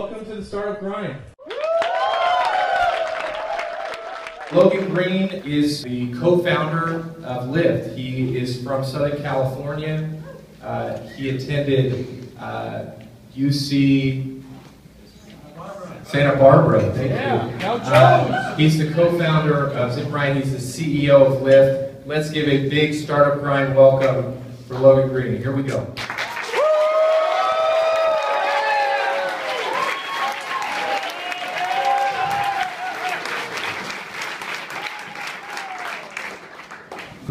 Welcome to the Startup Grind. Logan Green is the co-founder of Lyft. He is from Southern California. Uh, he attended uh, UC Santa Barbara. Thank Yeah, you. Uh, he's the co-founder of Zimride. He's the CEO of Lyft. Let's give a big Startup Grind welcome for Logan Green. Here we go.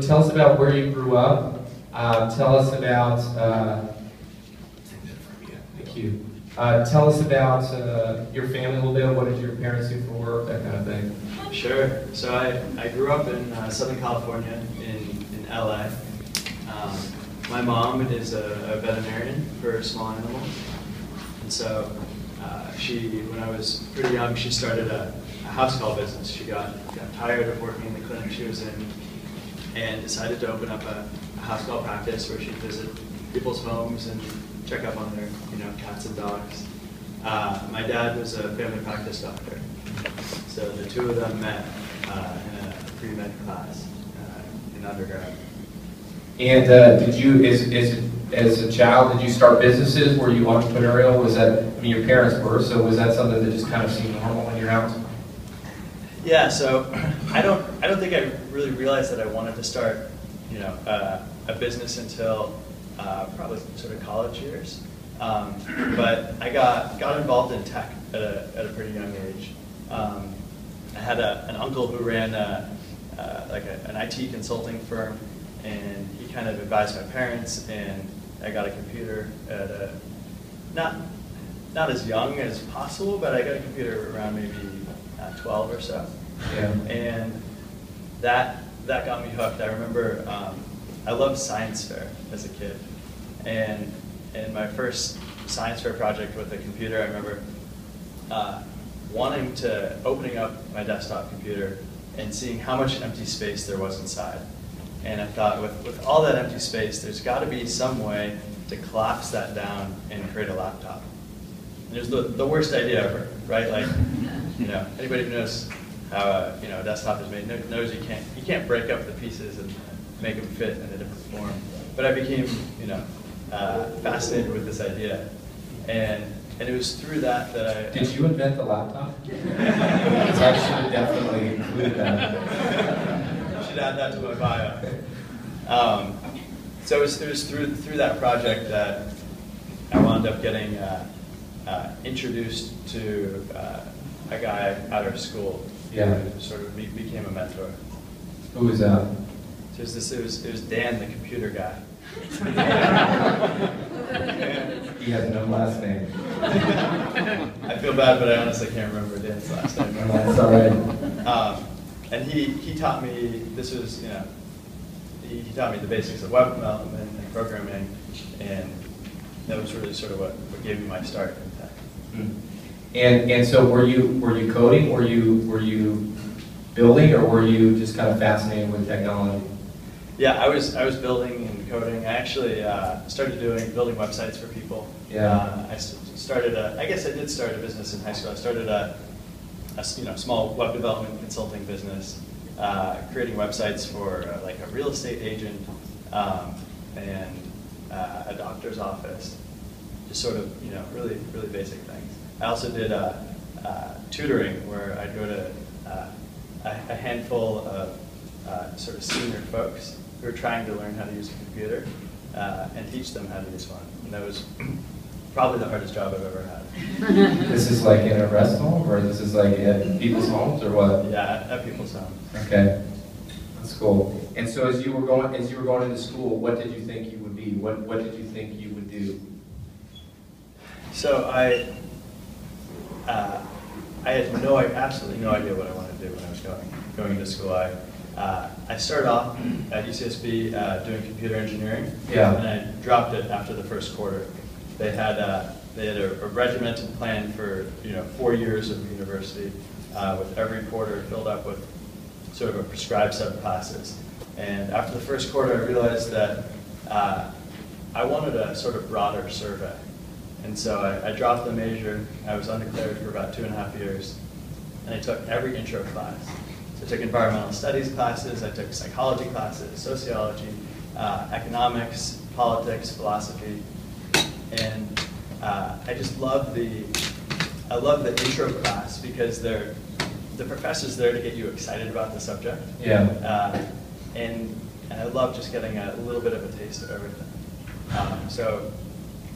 Tell us about where you grew up. Uh, tell us about. Uh, thank you. Uh, tell us about uh, your family a little bit. What did your parents do for work? That kind of thing. Sure. So I, I grew up in uh, Southern California, in, in LA. Um, my mom is a, a veterinarian for small animals. And so uh, she, when I was pretty young, she started a, a house call business. She got, got tired of working in the clinic she was in and decided to open up a, house call practice where she'd visit people's homes and check up on their you know, cats and dogs. Uh, my dad was a family practice doctor. So the two of them met uh, in a pre-med class uh, in undergrad. And uh, did you, as, as, as a child, did you start businesses? Were you entrepreneurial? Was that, I mean, your parents were, so was that something that just kind of seemed normal in your house? Yeah, so I don't, I don't think I really realized that I wanted to start, you know, uh, a business until uh, probably sort of college years. Um, but I got, got involved in tech at a, at a pretty young age. Um, I had a, an uncle who ran a, uh, like a, an IT consulting firm, and he kind of advised my parents, and I got a computer at a, not, not as young as possible, but I got a computer around maybe 12 or so. Yeah. And that, that got me hooked. I remember um, I loved science fair as a kid. And in my first science fair project with a computer, I remember uh, wanting to, opening up my desktop computer and seeing how much empty space there was inside. And I thought, with, with all that empty space, there's got to be some way to collapse that down and create a laptop. And it was the, the worst idea ever, right? Like, you know, anybody who knows how a, you know, a desktop is made knows you can't, you can't break up the pieces and make them fit in a different form. But I became, you know, uh, fascinated with this idea. And, and it was through that that I... Did you invent the laptop? I should have definitely included that. should add that to my bio. Um, so it was, it was through, through that project that I wound up getting uh, uh, introduced to uh, a guy out of school Yeah. who sort of be, became a mentor. Who was that? So it was, this, it, was, it was Dan, the computer guy. He has no last name. I feel bad, but I honestly can't remember Dan's last name. That's all right. Um, and he, he taught me, this was, you know, he, he taught me the basics of web development and programming, and that was really sort of what, what gave me my start in tech. And, and so were you, were you coding? Were you, were you building or were you just kind of fascinated with technology? Yeah, I was, I was building and coding. I actually uh, started doing, building websites for people. Yeah. Uh, I started a, I guess I did start a business in high school. I started a you know, small web development consulting business, uh, creating websites for uh, like a real estate agent um, and uh, a doctor's office. Just sort of, you know, really, really basic things. I also did uh, uh, tutoring where I'd go to uh, a a handful of uh, sort of senior folks who are trying to learn how to use a computer uh, and teach them how to use one. And that was probably the hardest job I've ever had. This is like in a rest home or this is like at people's homes or what? Yeah, at people's homes. Okay, that's cool. And so as you were going, as you were going into school, what did you think you would be? What, what did you think you would do? So I, uh, I had no, absolutely no idea what I wanted to do when I was going, going into school. I, uh, I started off at UCSB uh, doing computer engineering. Yeah. And I dropped it after the first quarter. They had, uh, they had a, a regimented plan for, you know, four years of university, uh, with every quarter filled up with sort of a prescribed set of classes. And after the first quarter, I realized that uh, I wanted a sort of broader survey. And so I, I dropped the major. I was undeclared for about two and a half years. And I took every intro class. So I took environmental studies classes, I took psychology classes, sociology, uh, economics, politics, philosophy. And uh, I just love the, I love the intro class because they're, the professor's there to get you excited about the subject. Yeah. Uh, and, and I love just getting a little bit of a taste of everything. Um, so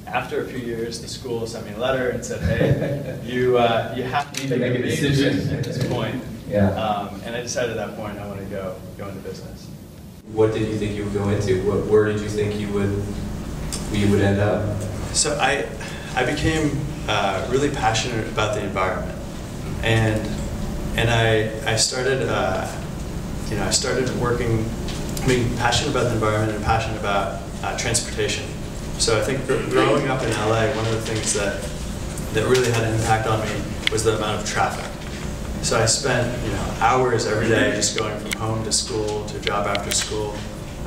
after a few years, the school sent me a letter and said, hey, you, uh, you have to Need to make make a a decision decision. at this point. Yeah. Um, and I decided at that point I want to go, go into business. What did you think you would go into? What, where did you think you would, you would end up? So I, I became uh, really passionate about the environment, and and I I started uh, you know I started working, being passionate about the environment and passionate about uh, transportation. So I think growing up in LA, one of the things that that really had an impact on me was the amount of traffic. So I spent you know hours every day just going from home to school to job after school.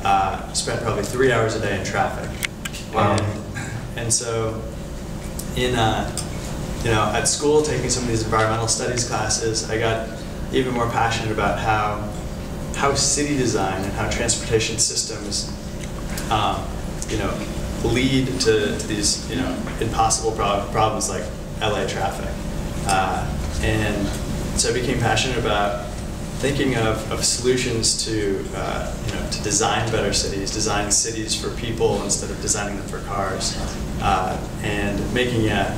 Uh, spent probably three hours a day in traffic. Wow. And, and so, in uh, you know, at school, taking some of these environmental studies classes, I got even more passionate about how how city design and how transportation systems, um, you know, lead to, to these you know impossible prob- problems like LA traffic, uh, and so I became passionate about thinking of, of solutions to uh, you know to design better cities, design cities for people instead of designing them for cars, uh, and making a,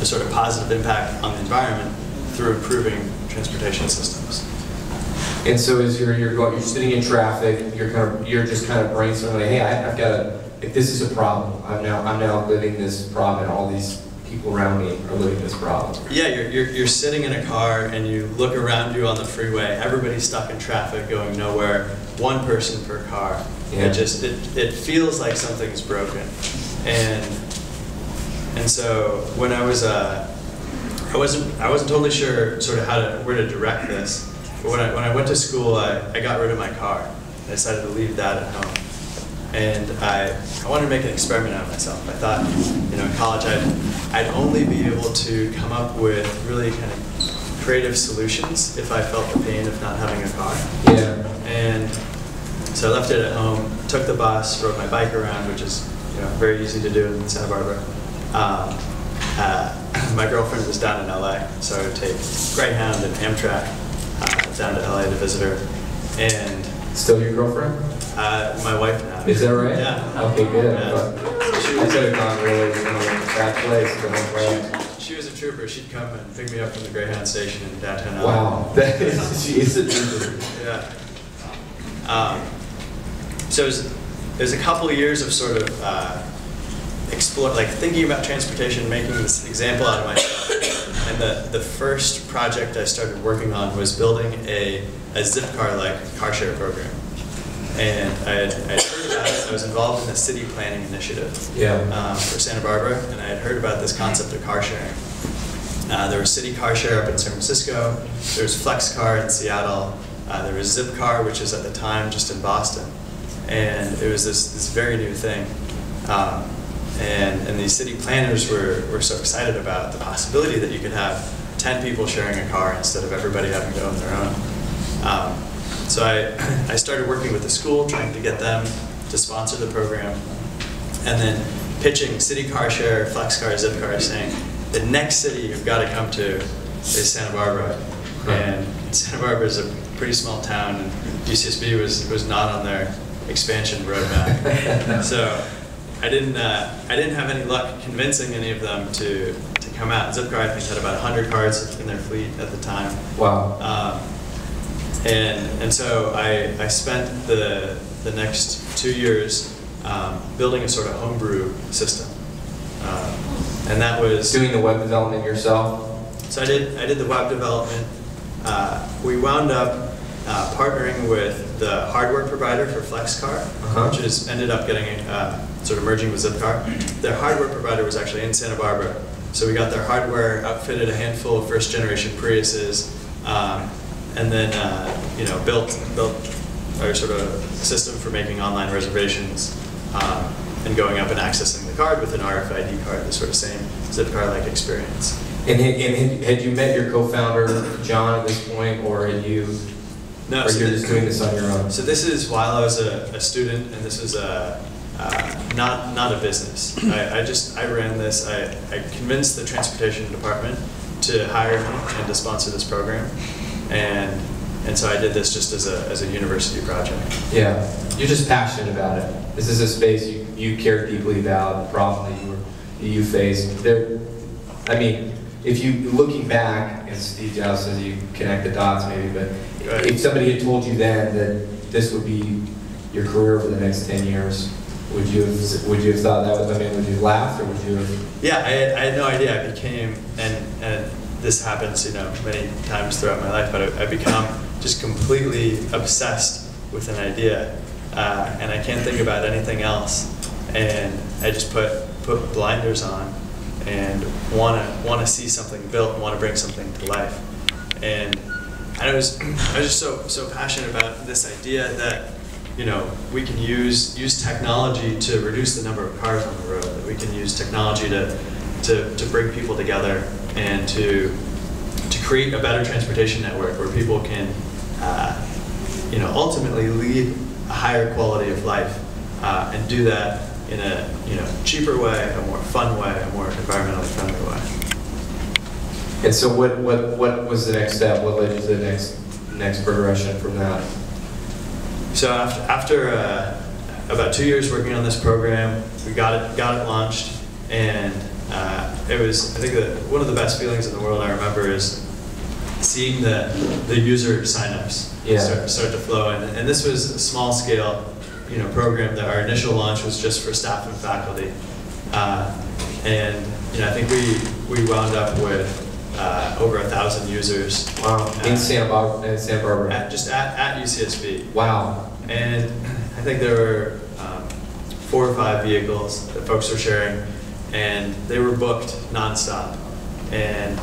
a sort of positive impact on the environment through improving transportation systems. And so as you're, you're going, you're sitting in traffic, you're kind of, you're just kind of brainstorming, hey, I- I've got to, if this is a problem, I'm now, I'm now living this problem and all these people around me are living this problem. Yeah, you're, you're, you're sitting in a car and you look around you on the freeway. Everybody's stuck in traffic, going nowhere. One person per car. Yeah. It just it, it feels like something's broken, and and so when I was uh, I wasn't I wasn't totally sure sort of how to where to direct this. But when I when I went to school, I, I got rid of my car. I decided to leave that at home and I, I wanted to make an experiment out of myself. I thought, you know, in college I'd, I'd only be able to come up with really kind of creative solutions if I felt the pain of not having a car. Yeah. And so I left it at home, took the bus, rode my bike around, which is you know very easy to do in Santa Barbara. Um, uh, my girlfriend was down in LA, so I would take Greyhound and Amtrak uh, down to LA to visit her. And Still your girlfriend? Uh, my wife now. Is that right? Yeah. Okay, good. Yeah. She was, could have gone really, you know, bad place, but I'm she was a trooper. She'd come and pick me up from the Greyhound station in downtown Wow, that is, she is a trooper. Yeah. Um, so it was, it was a couple of years of sort of uh, explore, like thinking about transportation, making this example out of myself. And the, the first project I started working on was building a, a zip car like car share program. And I had, I had heard about it. I was involved in a city planning initiative Yeah. um, for Santa Barbara, and I had heard about this concept of car sharing. Uh, there was City Car Share up in San Francisco. There was Flex Car in Seattle. Uh, there was Zip Car, which is at the time just in Boston, and it was this this very new thing. Um, and and these city planners were were so excited about the possibility that you could have ten people sharing a car instead of everybody having to own their own. Um, so I I started working with the school, trying to get them to sponsor the program and then pitching city car share, flex car, zip car, saying the next city you've got to come to is Santa Barbara. And Santa Barbara is a pretty small town, and UCSB was, was not on their expansion roadmap. so I didn't uh, I didn't have any luck convincing any of them to, to come out. Zipcar I think had about 100 cars in their fleet at the time. Wow. Um, and, and so I, I spent the, the next two years um, building a sort of homebrew system. Um, and that was Doing the web development yourself? so I did I did the web development. Uh, we wound up uh, partnering with the hardware provider for FlexCar, Uh-huh. which is ended up getting uh, sort of merging with Zipcar. Their hardware provider was actually in Santa Barbara, so we got their hardware, outfitted a handful of first generation Priuses, um, and then uh, you know built built our sort of system for making online reservations. Um, and going up and accessing the card with an RFID card, the sort of same Zipcar-like experience. And had, and had- you met your co-founder, John, at this point, or had you, No, or so you're thi- just doing this on your own? So this is while I was a, a student, and this was a, uh, not, not a business. I, I just, I ran this, I, I convinced the transportation department to hire me and to sponsor this program. And, and so I did this just as a, as a university project. Yeah, you're just passionate about it. This is a space you, you care deeply about, the problem that you were, you faced. There, I mean, if you, looking back, and Steve Jobs says you connect the dots maybe, but Right. if somebody had told you then that this would be your career for the next ten years, would you have, would you have thought that was, I mean, would you have laughed, or would you have? Yeah, I had, I had no idea. I became, and, and this happens, you know, many times throughout my life, but I, I become just completely obsessed with an idea, uh, and I can't think about anything else. And I just put, put blinders on and wanna, wanna see something built and wanna bring something to life. And I was, I was just so, so passionate about this idea that, you know, we can use, use technology to reduce the number of cars on the road, that we can use technology to, to, to bring people together and to, to create a better transportation network where people can, uh, you know, ultimately lead a higher quality of life uh, and do that in a, you know, cheaper way, a more fun way, a more environmentally friendly way. And so what, what, what was the next step? What led to the next, next progression from that? So after, after uh, about two years working on this program, we got it got it launched, and uh, it was I think that one of the best feelings in the world I remember is seeing the the user signups Yeah. start, start to flow in. And this was a small scale, you know, program that our initial launch was just for staff and faculty, uh, and you know I think we we wound up with uh, over a thousand users. Wow, in uh, Santa Barbara, in Santa Barbara? at, just at, at UCSB. Wow, And I think there were um, four or five vehicles that folks were sharing, and they were booked nonstop. And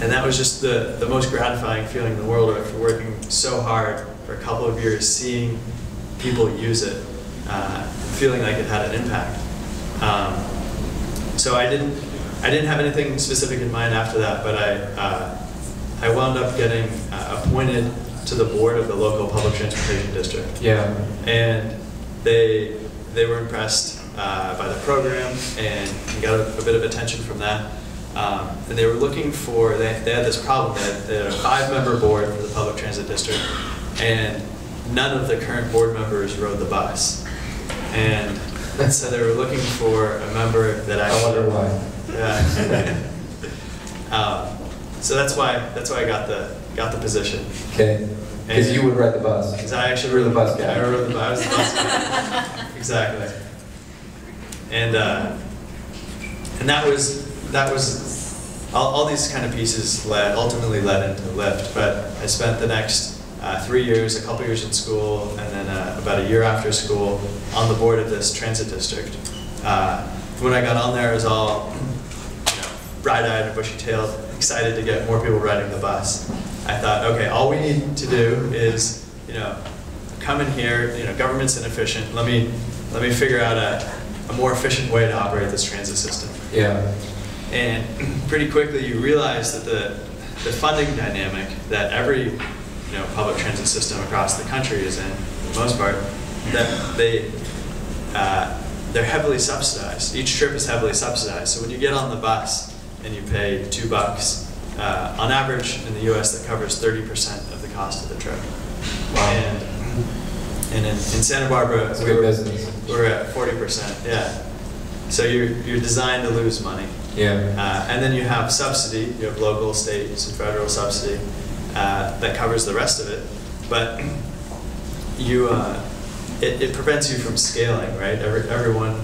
and that was just the, the most gratifying feeling in the world after working so hard for a couple of years, seeing people use it, uh, feeling like it had an impact. Um, so I didn't I didn't have anything specific in mind after that, but I uh, I wound up getting uh, appointed to the board of the local public transportation district yeah. and they they were impressed uh, by the program and got a, a bit of attention from that. Um, and they were looking for they, they had this problem. They had, they had a five-member board for the public transit district, and none of the current board members rode the bus. And so they were looking for a member that I actually. wonder why. Yeah. um, so that's why that's why I got the got the position. Okay, because you would ride the bus. Because I actually You're the bus guy. I rode the bus. I was the bus guy. exactly. And uh, and that was that was all, all these kind of pieces led ultimately led into Lyft. But I spent the next uh, three years, a couple years in school, and then uh, about a year after school on the board of this transit district. Uh, when I got on there, it was all you know, bright-eyed and bushy-tailed, excited to get more people riding the bus. I thought, okay, all we need to do is, you know, come in here. You know, government's inefficient. Let me let me figure out a, a more efficient way to operate this transit system. Yeah, And pretty quickly, you realize that the the funding dynamic that every you know public transit system across the country is in, for the most part, that they uh, they're heavily subsidized. Each trip is heavily subsidized. So when you get on the bus and you pay two bucks, uh, on average in the U.S. that covers 30% of the cost of the trip. Wow. And and in, in Santa Barbara, That's we good were, business. We're at 40%. Yeah. So you're you're designed to lose money. yeah. Uh, and then you have subsidy, you have local, state, and federal subsidy uh, that covers the rest of it. But you, uh, it, it prevents you from scaling, right? Every, everyone,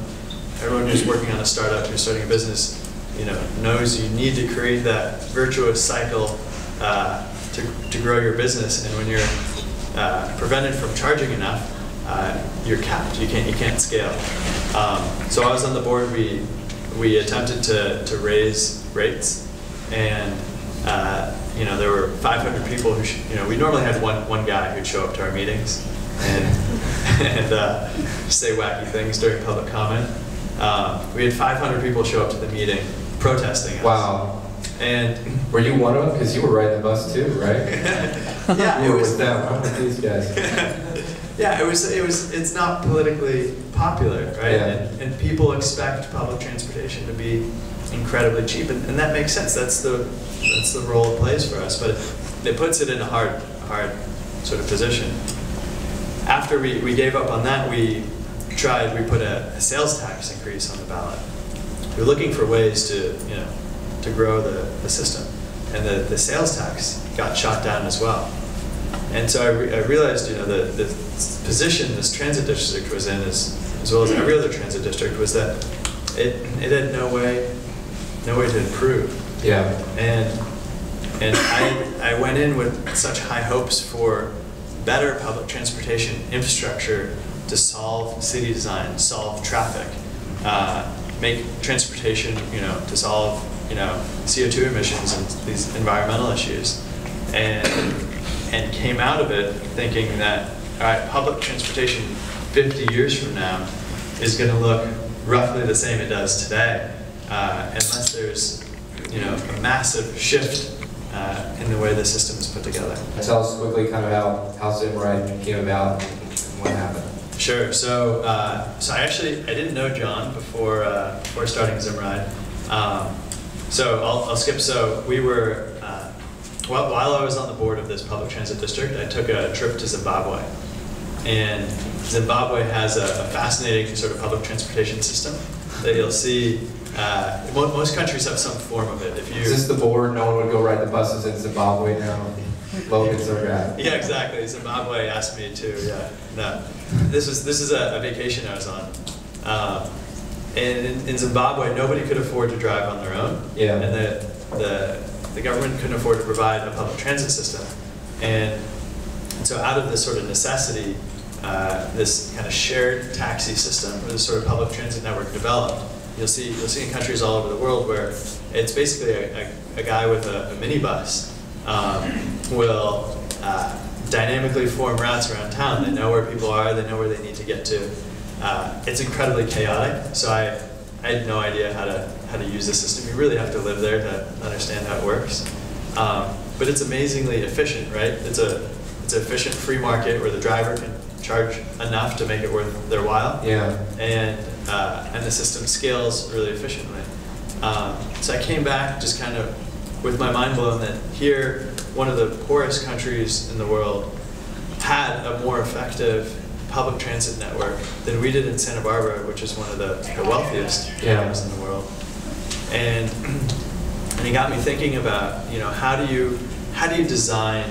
everyone who's working on a startup, who's starting a business, you know, knows you need to create that virtuous cycle uh, to, to grow your business. And when you're uh, prevented from charging enough, uh, you're capped. You can't you can't scale. Um, so I was on the board. We we attempted to, to raise rates, and uh, you know there were 500 people who sh- you know we normally had one one guy who'd show up to our meetings and and uh, say wacky things during public comment. Um, we had 500 people show up to the meeting protesting us. Wow. And Were you one of them? Because you were riding the bus too, right? yeah, You were was with them, I'm with these guys. yeah, it was. It was. It's not politically popular, right? Yeah. And, and people expect public transportation to be incredibly cheap, and, and that makes sense. That's the that's the role it plays for us, but it puts it in a hard hard sort of position. After we, we gave up on that, we tried. We put a, a sales tax increase on the ballot. We're looking for ways to you know to grow the, the system, and the, the sales tax got shot down as well. And so I, re- I realized, you know, the, the position this transit district was in, as, as well as every other transit district, was that it, it had no way, no way to improve. Yeah. And, and I, I went in with such high hopes for better public transportation infrastructure to solve city design, solve traffic, uh, make transportation, you know, to solve, you know, CO2 emissions and these environmental issues. And, and came out of it thinking that, right, public transportation 50 years from now is going to look roughly the same it does today, uh, unless there's, you know, a massive shift uh, in the way the system is put together. Tell us quickly kind of how, how Zimride came about and what happened. Sure. So, uh, so I actually I didn't know John before uh, before starting Zimride. Um, so I'll, I'll skip. So we were uh, while, while I was on the board of this public transit district, I took a trip to Zimbabwe, and Zimbabwe has a, a fascinating sort of public transportation system that you'll see. Uh, mo- most countries have some form of it. If you Is this the board? No one would go ride the buses in Zimbabwe now? Logan's our guy. Yeah, exactly. Zimbabwe asked me to. Yeah, no. This was this is a, a vacation I was on, um, and in, in Zimbabwe, nobody could afford to drive on their own. Yeah. And the the the government couldn't afford to provide a public transit system, and so out of this sort of necessity, uh, this kind of shared taxi system or this sort of public transit network developed. You'll see you'll see in countries all over the world where it's basically a, a, a guy with a, a minibus um, will uh, dynamically form routes around town. They know where people are, they know where they need to get to. Uh, it's incredibly chaotic, so I, I had no idea how to, how to use the system. You really have to live there to understand how it works. Um, but it's amazingly efficient, right? It's a it's an efficient free market where the driver can charge enough to make it worth their while Yeah. and uh, and the system scales really efficiently. Um, so I came back just kind of with my mind blown that here, one of the poorest countries in the world, had a more effective public transit network than we did in Santa Barbara, which is one of the, the wealthiest Yeah. in the world. And and it got me thinking about you know how do you how do you design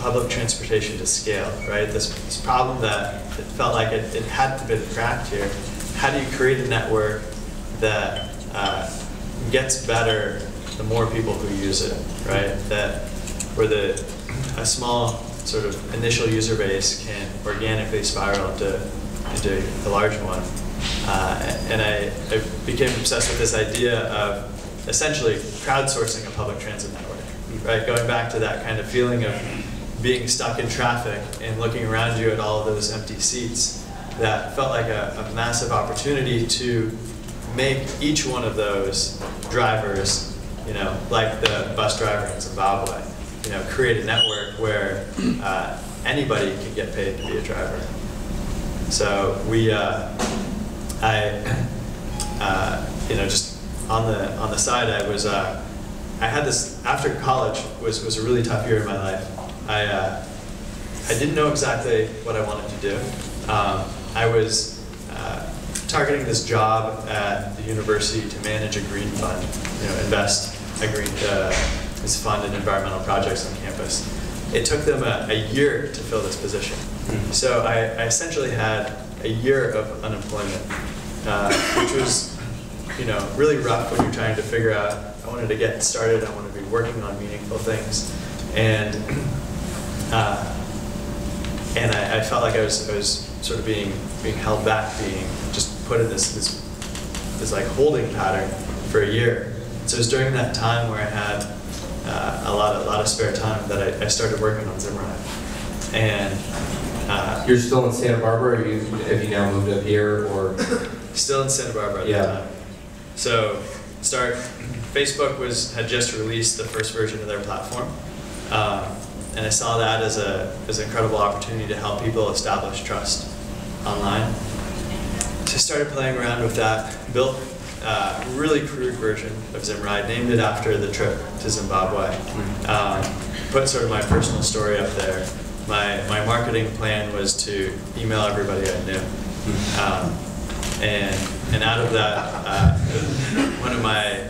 public transportation to scale, right? This, this problem that it felt like it, it hadn't been cracked here. How do you create a network that uh, gets better the more people who use it, right? That where the a small sort of initial user base can organically spiral into into a large one. Uh, and I, I became obsessed with this idea of essentially crowdsourcing a public transit network, right? Going back to that kind of feeling of being stuck in traffic and looking around you at all those empty seats that felt like a, a massive opportunity to make each one of those drivers, you know, like the bus driver in Zimbabwe, you know, create a network where uh, anybody can get paid to be a driver. So we, uh, I, uh, you know, just on the on the side, I was, uh, I had this after college was was a really tough year in my life. I uh, I didn't know exactly what I wanted to do. Um, I was uh, targeting this job at the university to manage a green fund, you know, invest a green uh, this fund in environmental projects on campus. It took them a, a year to fill this position. So I, I essentially had a year of unemployment, uh, which was, you know, really rough when you're trying to figure out. I wanted to get started. I wanted to be working on meaningful things, and uh, and I, I felt like I was I was sort of being being held back, being just put in this this this like holding pattern for a year. So it was during that time where I had uh, a lot of, a lot of spare time that I, I started working on Zimride, and uh, You're still in Santa Barbara, or you, have you now moved up here, or? still in Santa Barbara at Yeah. the time. So, start. Facebook was had just released the first version of their platform, um, and I saw that as a as an incredible opportunity to help people establish trust online. So I started playing around with that, built a really crude version of Zimride, named it after the trip to Zimbabwe. Um, put sort of my personal story up there. My, my marketing plan was to email everybody I knew. Um, and, and out of that, uh, one of my,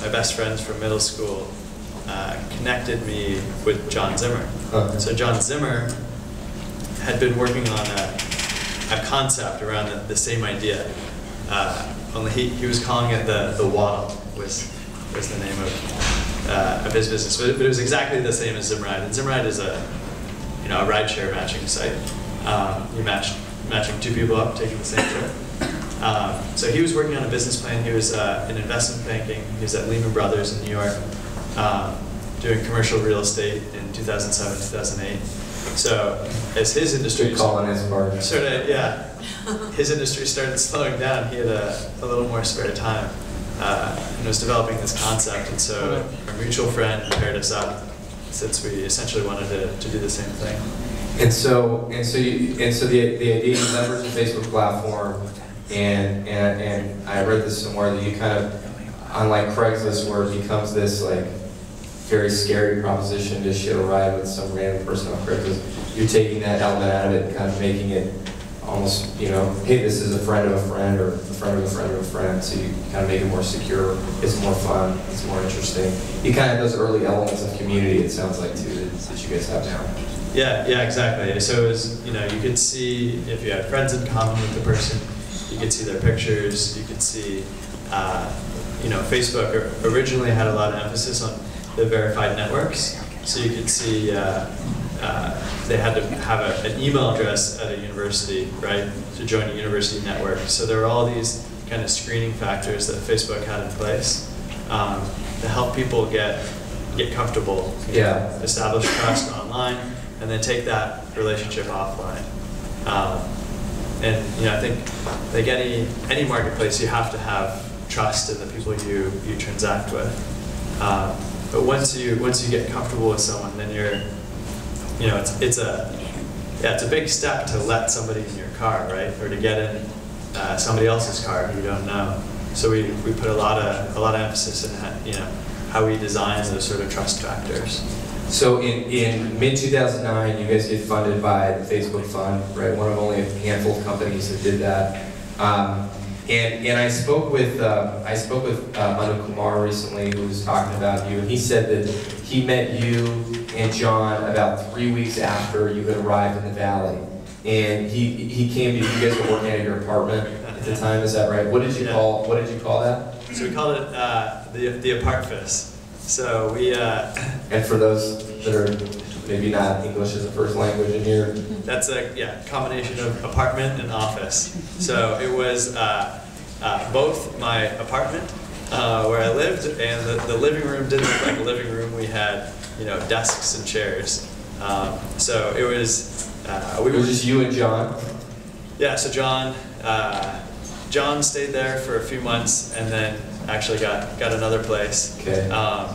my best friends from middle school uh, connected me with John Zimmer. Huh. So John Zimmer had been working on a, a concept around the, the same idea. Uh, only he, he was calling it the, the Waddle was, was the name of, uh, of his business. But, but it was exactly the same as Zimride. And Zimride is a, you know, a rideshare matching site. Um, you match, matching two people up taking the same trip. Um, so he was working on a business plan. He was uh, in investment banking. He was at Lehman Brothers in New York, um, doing commercial real estate in 2007, 2008. So as his industry Good call on his part. sort of, yeah, his industry started slowing down. He had a, a little more spare time uh, and was developing this concept. And so our mutual friend paired us up since we essentially wanted to, to do the same thing. And so, and so you, and so the, the idea you leverage the Facebook platform, and, and, and I read this somewhere that you kind of, unlike Craigslist where it becomes this like very scary proposition to share a ride with some random person on Craigslist, you're taking that element out of it kind of making it almost, you know, hey, this is a friend of a friend or a friend of a friend of a friend, so you kind of make it more secure, it's more fun, it's more interesting. You kind of those early elements of community, it sounds like, too, that, that you guys have now. Yeah, yeah, exactly. So it was, you know, you could see if you had friends in common with the person, you could see their pictures, you could see, uh, you know, Facebook originally had a lot of emphasis on the verified networks. So you could see uh, uh, they had to have a, an email address at a university, right, to join a university network. So there were all these kind of screening factors that Facebook had in place um, to help people get get comfortable Yeah. establish trust online, and then take that relationship offline. Um, and you know, I think like any any marketplace, you have to have trust in the people you you transact with. Um, but once you once you get comfortable with someone, then you're, you know, it's it's a yeah, it's a big step to let somebody in your car, right, or to get in uh, somebody else's car who you don't know. So we, we put a lot of a lot of emphasis in how, you know how we design those sort of trust factors. So in, in mid 2009, you guys get funded by the Facebook Fund, right? One of only a handful of companies that did that. Um, and, and I spoke with uh, I spoke with uh, Manu Kumar recently, who was talking about you, and he said that he met you and John about three weeks after you had arrived in the valley. And he he came to you. You guys were working at your apartment at the time. Is that right? What did you Yeah. call What did you call that? So we called it uh, the the apartfice. So we uh, And for those that are maybe not English as a first language in here, that's a yeah combination of apartment and office. So it was uh, uh, both my apartment uh, where I lived and the, the living room didn't look like a living room. We had you know desks and chairs. Um, so it was uh, we it were was just you and John. Yeah, so John, uh, John stayed there for a few months and then actually got, got another place. Okay. Um,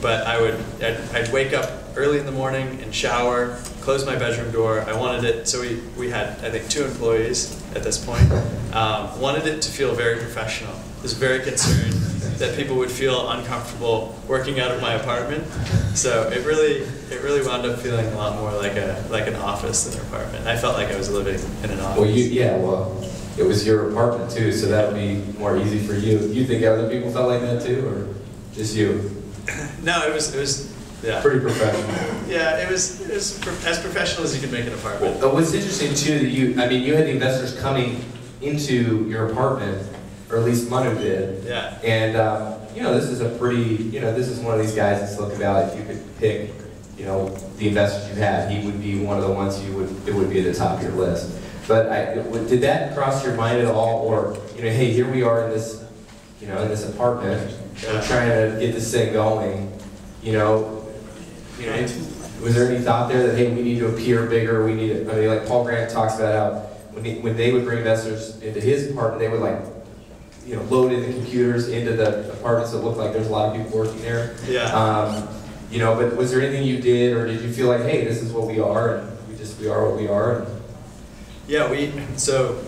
but I would, I'd, I'd wake up early in the morning and shower, close my bedroom door. I wanted it, so we, we had, I think, two employees at this point. Um, wanted it to feel very professional. Was very concerned that people would feel uncomfortable working out of my apartment. So it really, it really wound up feeling a lot more like a, like an office than an apartment. I felt like I was living in an office. Well, you, yeah, well, it was your apartment too, so that would be more easy for you. You think other people felt like that too, or just you? No, it was, it was, yeah. Pretty professional. Yeah, it was, it was pro- as professional as you could make an apartment. But what's interesting too, that you, I mean, you had investors coming into your apartment, or at least Manu did. Yeah. And, um, you know, this is a pretty, you know, this is one of these guys in Silicon Valley, if you could pick, you know, the investors you had, he would be one of the ones you would, it would be at the top of your list. But I, did that cross your mind at all, or, you know, hey, here we are in this, you know, in this apartment, we're Yeah. trying to get this thing going, you know, you know, was there any thought there that, hey, we need to appear bigger, we need to, I mean, like Paul Graham talks about how when, he, when they would bring investors into his apartment, they would like you know, load in the computers into the apartments that look like there's a lot of people working there. Yeah. Um, you know, but was there anything you did, or did you feel like, hey, this is what we are, and we just, we are what we are? and- Yeah, we, so,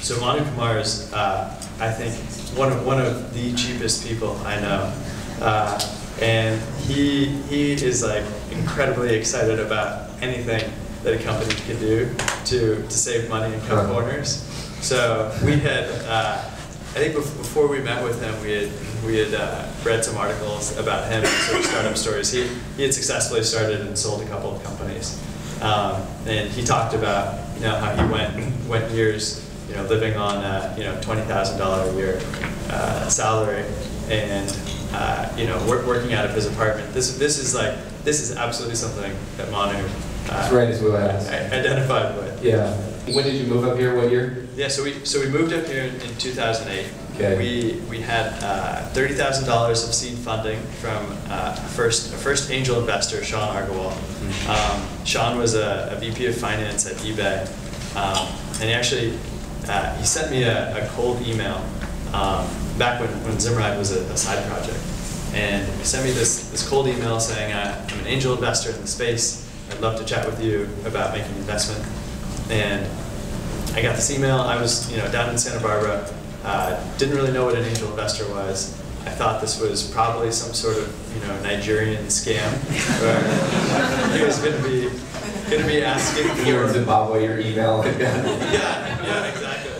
so Manu Kumar is, uh, I think, one of, one of the cheapest people I know. Uh, and he, he is like incredibly excited about anything that a company can do to, to save money and cut corners. So we had, uh, I think before we met with him, we had, we had uh, read some articles about him, sort of startup stories. He, he had successfully started and sold a couple of companies. Um, and he talked about, you know, how he went, went years, you know, living on, uh, you know, $20,000 a year uh, salary and, uh, you know, work, working out of his apartment. This, this is like, this is absolutely something that Manu uh, right as well as. identified with. Yeah. When did you move up here? What year? Yeah, so we, so we moved up here in, in 2008. Okay. We, we had uh, $30,000 of seed funding from uh, a first, a first angel investor, Sean Aggarwal. Um, Sean was a, a VP of finance at eBay. Um, and he actually, uh, he sent me a, a cold email um, back when, when Zimride was a, a side project. And he sent me this, this cold email saying, I'm an angel investor in the space. I'd love to chat with you about making an investment. And I got this email. I was, you know, down in Santa Barbara. Uh, didn't really know what an angel investor was. I thought this was probably some sort of, you know, Nigerian scam where he was going to be going to be asking in Zimbabwe, your email. Yeah, yeah, exactly.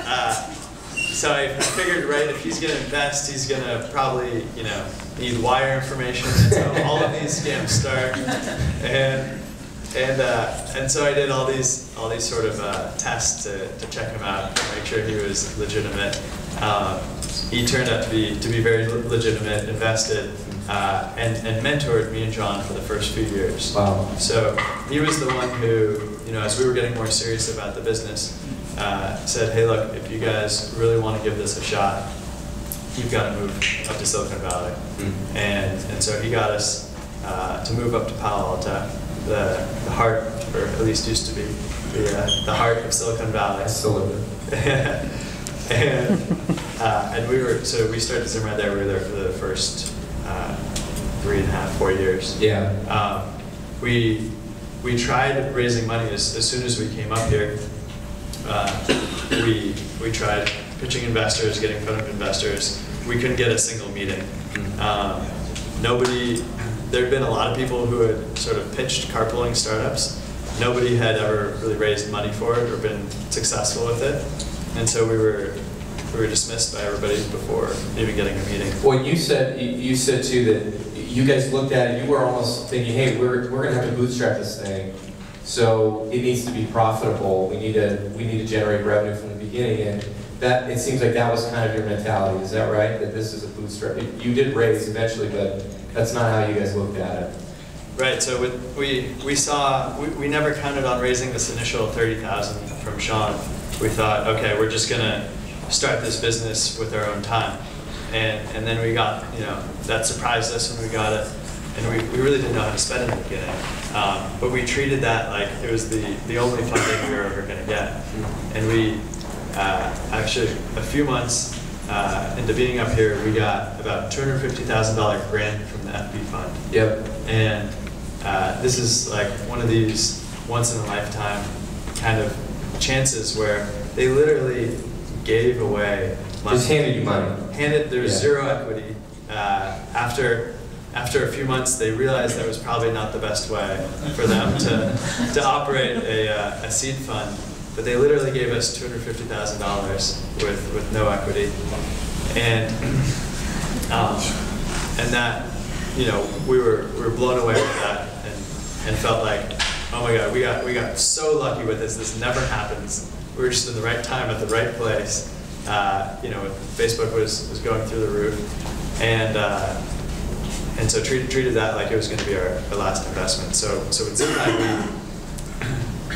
Uh, so I figured, right, if he's going to invest, he's going to probably, you know, need wire information. And so all of these scams start. And and uh, and so I did all these all these sort of uh, tests to, to check him out, to make sure he was legitimate. Um, he turned out to be to be very le- legitimate, invested, uh, and and mentored me and John for the first few years. Wow. So he was the one who, you know, as we were getting more serious about the business, uh, said, "Hey, look, if you guys really want to give this a shot, you've got to move up to Silicon Valley." Mm. And and so he got us uh, to move up to Palo Alto, the the heart, or at least used to be the uh, the heart of Silicon Valley. I still live there. and uh, and we were so we started Zimride there. We were there for the first uh, three and a half, four years. Yeah. Um, we we tried raising money as, as soon as we came up here. Uh, we we tried pitching investors, getting in front of investors. We couldn't get a single meeting. Um, nobody. There had been a lot of people who had sort of pitched carpooling startups. Nobody had ever really raised money for it or been successful with it, and so we were we were dismissed by everybody before even getting a meeting. Well, you said, you- you said too that you guys looked at it, you were almost thinking, hey, we're, we're gonna have to bootstrap this thing. So it needs to be profitable, we need to, we need to generate revenue from the beginning, and that, it seems like that was kind of your mentality, is that right? That this is a bootstrap, you did raise eventually, but that's not how you guys looked at it. Right, so with, we, we saw, we, we never counted on raising this initial 30,000 from Sean. We thought, okay, we're just gonna start this business with our own time. And, and then we got, you know, that surprised us when we got it. And we, we really didn't know how to spend it in the beginning. Um, but we treated that like it was the, the only funding we were ever gonna get. And we, uh, actually, a few months uh, into being up here, we got about $250,000 grant from the FB fund. Yep. And uh, this is like one of these once in a lifetime kind of chances where they literally gave away money. Just handed you money. Handed, there was Yeah. zero equity. Uh, after, after a few months, they realized that was probably not the best way for them to, to operate a, uh, a seed fund. But they literally gave us $250,000 with, with no equity. And, um, and that, you know, we were, we were blown away with that and, and felt like, oh my God, we got, we got so lucky with this. This never happens. We were just in the right time at the right place. Uh, you know, Facebook was, was going through the roof. And, uh, and so treated, treated that like it was going to be our, our last investment. So, so with Zimride,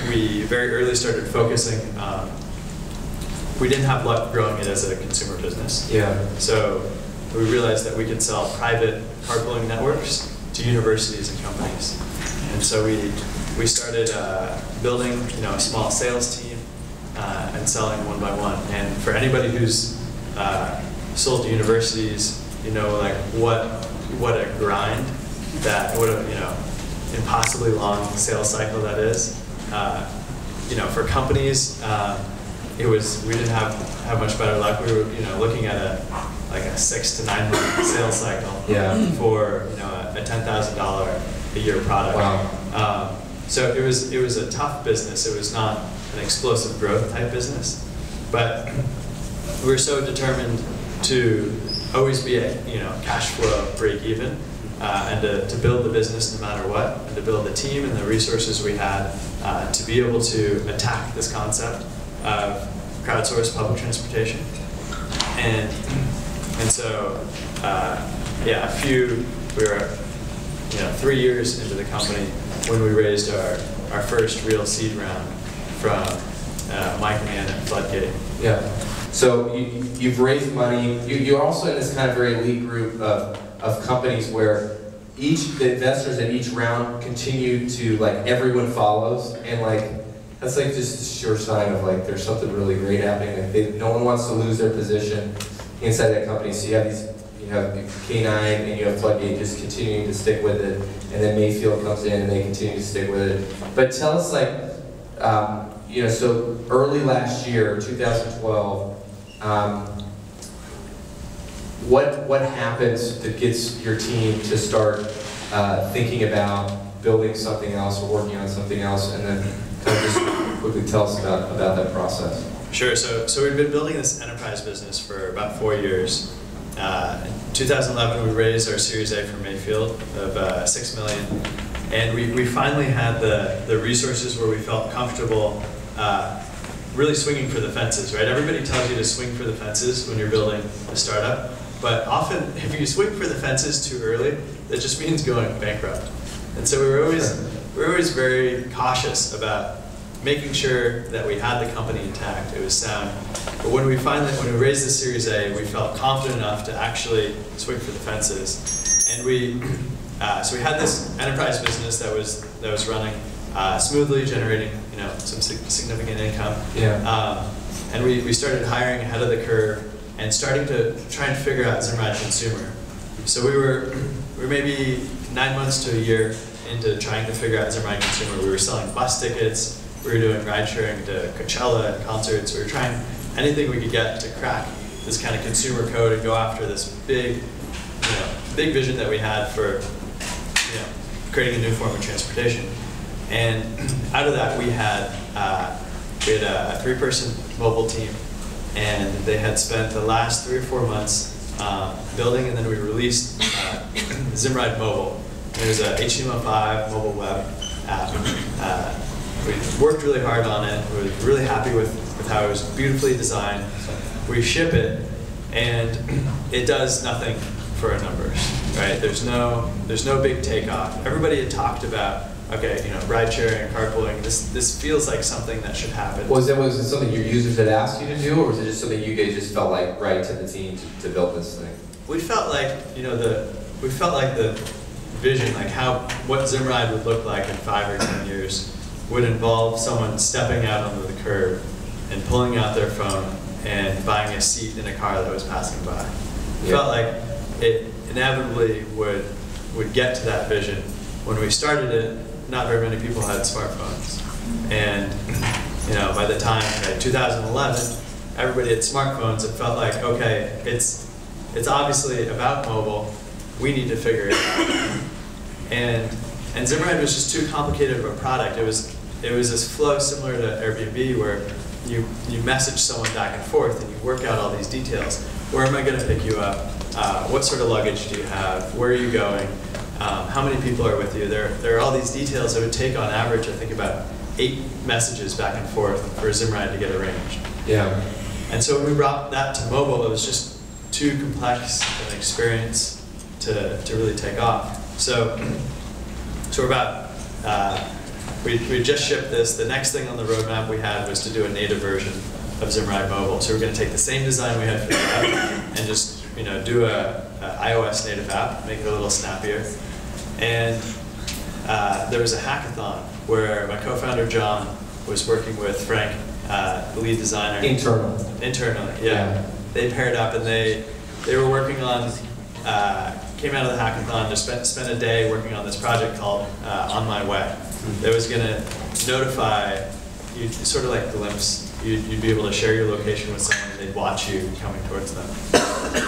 we, we very early started focusing. Um, we didn't have luck growing it as a consumer business. Yeah. So we realized that we could sell private carpooling networks to universities and companies. And so we, we started uh, building you know, a small sales team uh, and selling one by one. And for anybody who's uh, sold to universities, you know, like what what a grind that what a you know impossibly long sales cycle that is. Uh, you know, for companies, um, it was we didn't have have much better luck. We were you know looking at a like a six to nine month sales cycle Yeah. for you know a, a ten thousand dollar a year product. Wow. Um, so it was it was a tough business. It was not an explosive growth type business, but we were so determined to always be a you know cash flow break even, uh, and to, to build the business no matter what, and to build the team and the resources we had uh, to be able to attack this concept of crowdsourced public transportation, and and so uh, yeah, a few we were you know three years into the company when we raised our our first real seed round from uh, Mike and Ann at Floodgate. Yeah. So you, you've raised money. You, you're also in this kind of very elite group of, of companies where each the investors in each round continue to like everyone follows and like that's like just a sure sign of like there's something really great happening. Like they, no one wants to lose their position inside that company. So you have these you have K9 and you have Floodgate just continuing to stick with it, and then Mayfield comes in and they continue to stick with it. But tell us like um, you know, so early last year, 2012, um, what what happens that gets your team to start uh, thinking about building something else or working on something else, and then kind of just quickly tell us about about that process. Sure. So, so we've been building this enterprise business for about four years. Uh, 2011, we raised our Series A from Mayfield of uh, six million, and we, we finally had the the resources where we felt comfortable. Uh, really swinging for the fences, right? Everybody tells you to swing for the fences when you're building a startup, but often if you swing for the fences too early, that just means going bankrupt. And so we were always we were always very cautious about making sure that we had the company intact, it was sound. But when we finally, when we raised the Series A, we felt confident enough to actually swing for the fences. And we, uh, so we had this enterprise business that was, that was running uh, smoothly, generating, you know, some significant income. Yeah. Um, and we, we started hiring ahead of the curve and starting to try and figure out Zimride Consumer. So we were, we were maybe nine months to a year into trying to figure out Zimride Consumer. We were selling bus tickets, we were doing ride sharing to Coachella and concerts. We were trying anything we could get to crack this kind of consumer code and go after this big, you know, big vision that we had for, you know, creating a new form of transportation. And out of that, we had uh, we had a three-person mobile team, and they had spent the last three or four months uh, building, and then we released uh, Zimride Mobile. It was a HTML5 mobile web app. Uh, we worked really hard on it. We were really happy with, with how it was beautifully designed. We ship it, and it does nothing for our numbers, right? There's no there's no big takeoff. Everybody had talked about okay, you know, ride sharing, carpooling. This this feels like something that should happen. Was that was it something your users had asked you to do, or was it just something you guys just felt like right to the team to, to build this thing? we felt like you know the we felt like the vision, like how what Zimride would look like in five or ten years, would involve someone stepping out onto the curb and pulling out their phone and buying a seat in a car that was passing by. We Yeah. Felt like it inevitably would would get to that vision. When we started it, not very many people had smartphones, and you know by the time like 2011, everybody had smartphones. It felt like okay, it's it's obviously about mobile. We need to figure it out. And and Zimride was just too complicated of a product. It was it was this flow similar to Airbnb where you you message someone back and forth and you work out all these details. Where am I going to pick you up? Uh, what sort of luggage do you have? Where are you going? Um, how many people are with you? There there are all these details that would take on average I think about eight messages back and forth for a Zimride to get arranged. Yeah. And so when we brought that to mobile, it was just too complex an experience to, to really take off. So, so we're about, uh, we, we just shipped this. The next thing on the roadmap we had was to do a native version of Zimride Mobile. So we're going to take the same design we had for the app and just you know do a, a iOS native app, make it a little snappier. And uh, there was a hackathon where my co-founder John was working with Frank, uh, the lead designer. Internal. Internally, yeah. they paired up and they they were working on uh, came out of the hackathon to spend spend a day working on this project called uh, On My Way. That was going to notify you, sort of like Glympse. You'd, you'd be able to share your location with someone and they'd watch you coming towards them.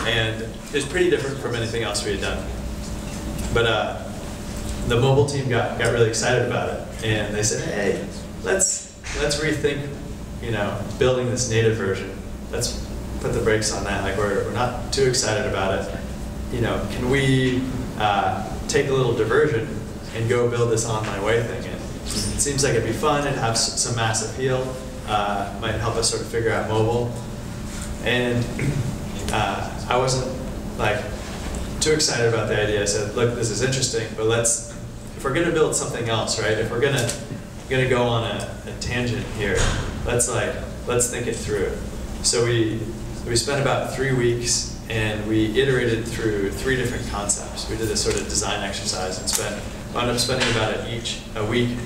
And it's pretty different from anything else we had done. But uh, the mobile team got, got really excited about it, and they said, "Hey, let's let's rethink, you know, building this native version. Let's put the brakes on that. Like we're, we're not too excited about it. You know, can we uh, take a little diversion and go build this on my way thing? And it seems like it'd be fun. It'd have some mass appeal. Uh, might help us sort of figure out mobile. And uh, I wasn't like too excited about the idea. I said, look, this is interesting, but let's, if we're gonna build something else, right? If we're gonna, gonna go on a, a tangent here, let's like, let's think it through. So we, we spent about three weeks and we iterated through three different concepts. We did this sort of design exercise and spent, wound up spending about a each, a week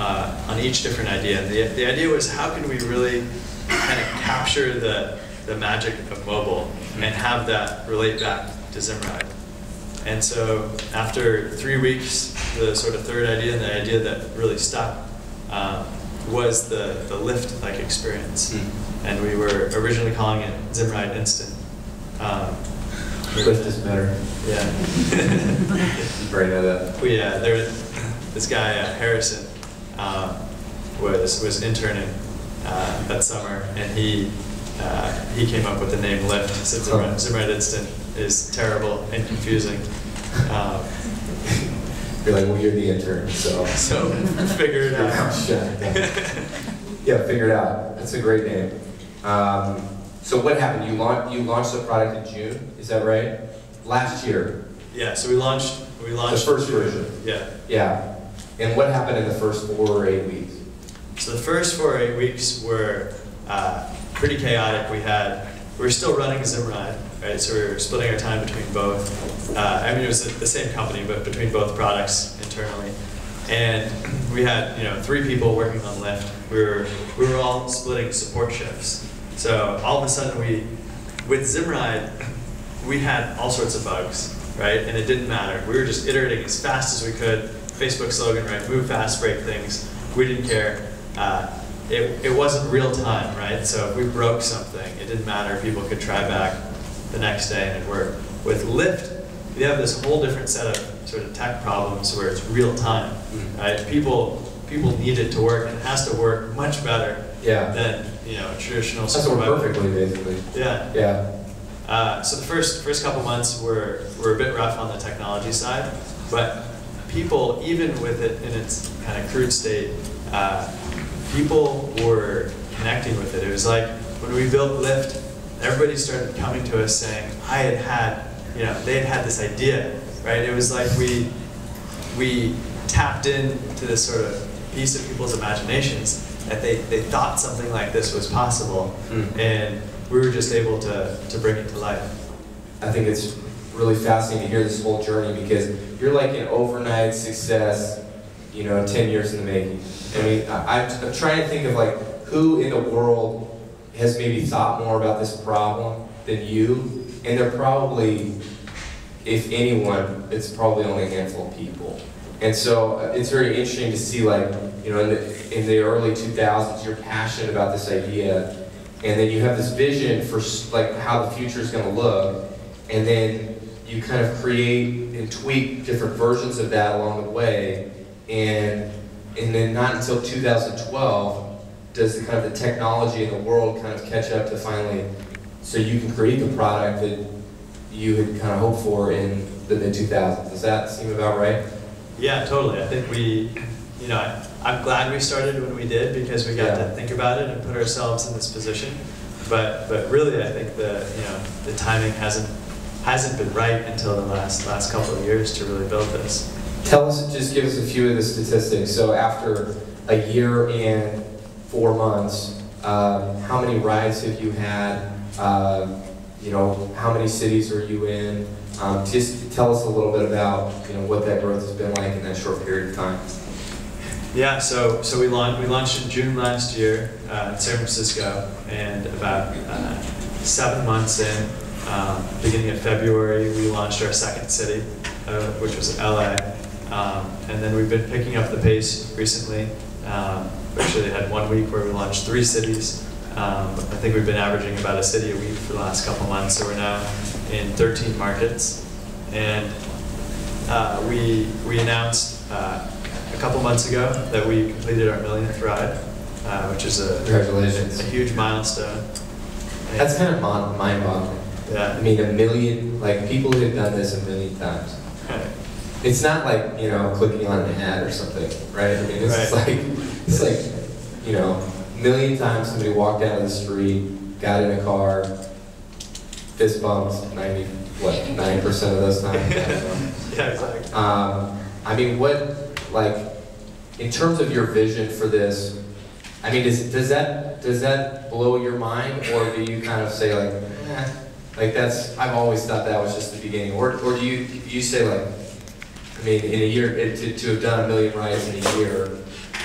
uh, on each different idea. And The, the idea was how can we really kind of capture the, the magic of mobile and have that relate back to Zimride. And so after three weeks, the sort of third idea and the idea that really stuck um, was the, the lift-like experience. Hmm. And we were originally calling it Zimride Instant. Um, Lyft is better. yeah. Right, know that. we, uh, there, this guy, uh, Harrison, um, was, was interning uh, that summer, and he, uh, he came up with the name Lyft. Zimride, Zimride Instant is terrible and confusing. Um, You're like, well, you're the intern, so. so figure it out. Yeah, figure it out. That's a great name. Um, so what happened? You launched, you launched the product in June, is that right? Last year, yeah, so we launched, we launched. the first version. Yeah. yeah. And what happened in the first four or eight weeks? So the first four or eight weeks were uh, pretty chaotic. We had we were still running Zimride, right? So we were splitting our time between both. Uh, I mean, it was the same company, but between both products internally. And we had you know three people working on Lyft. We were we were all splitting support shifts. So all of a sudden we, with Zimride, we had all sorts of bugs, right? And it didn't matter. We were just iterating as fast as we could. Facebook slogan, right? Move fast, break things. We didn't care. Uh, it, it wasn't real time, right? So if we broke something, it didn't matter. People could try back the next day and it worked. With Lyft, you have this whole different set of sort of tech problems where it's real time, right? People people need it to work and it has to work much better Yeah. than you know traditional That's what perfectly, basically. Yeah. Yeah. Uh, so the first first couple months were were a bit rough on the technology side, but people, even with it in its kind of crude state, uh, people were connecting with it. It was like when we built Lyft, everybody started coming to us saying, "I had had, you know, they had had this idea, right?" It was like we we tapped into this sort of piece of people's imaginations that they, they thought something like this was possible, Mm. and we were just able to, to bring it to life. I think it's really fascinating to hear this whole journey because you're like an overnight success, you know, 10 years in the making. I mean, I, I'm, I'm trying to think of like who in the world has maybe thought more about this problem than you, and they're probably, if anyone, it's probably only a handful of people. And so uh, it's very interesting to see like, you know, in the, in the early 2000s, you're passionate about this idea, and then you have this vision for like how the future is going to look, and then you kind of create and tweak different versions of that along the way, and and then not until 2012 does the kind of the technology in the world kind of catch up to finally, so you can create the product that you had kind of hoped for in the mid 2000s. Does that seem about right? Yeah, totally. I think we, you know, I, I'm glad we started when we did because we got Yeah. to think about it and put ourselves in this position. But but really, I think the you know the timing hasn't hasn't been right until the last last couple of years to really build this. Tell us, just give us a few of the statistics. So after a year and four months, um, how many rides have you had? Um, you know, how many cities are you in? Um, just tell us a little bit about you know what that growth has been like in that short period of time. Yeah, so so we launched we launched in June last year uh, in San Francisco, and about uh, seven months in, um, beginning of February, we launched our second city, uh, which was LA. Um, and then we've been picking up the pace recently. Um, we actually had one week where we launched three cities. Um, I think we've been averaging about a city a week for the last couple months, so we're now in 13 markets. And uh, we, we announced uh, a couple months ago that we completed our millionth ride, uh, which is a, Congratulations. a huge milestone. And- That's kind of mon- mind-boggling. I mean, a million, like, people have done this a million times. It's not like, you know, clicking on an ad or something, right? I mean, it's Right. like, it's like, you know, a million times somebody walked down the street, got in a car, fist bumped, ninety, what, ninety percent of those times? I don't know. Yeah, exactly. Um, I mean, what, like, in terms of your vision for this, I mean, does, does that, does that blow your mind, or do you kind of say like, eh, like that's, I've always thought that was just the beginning, or, or do you, you say like, I mean, in a year, eh, to, to have done a million rides in a year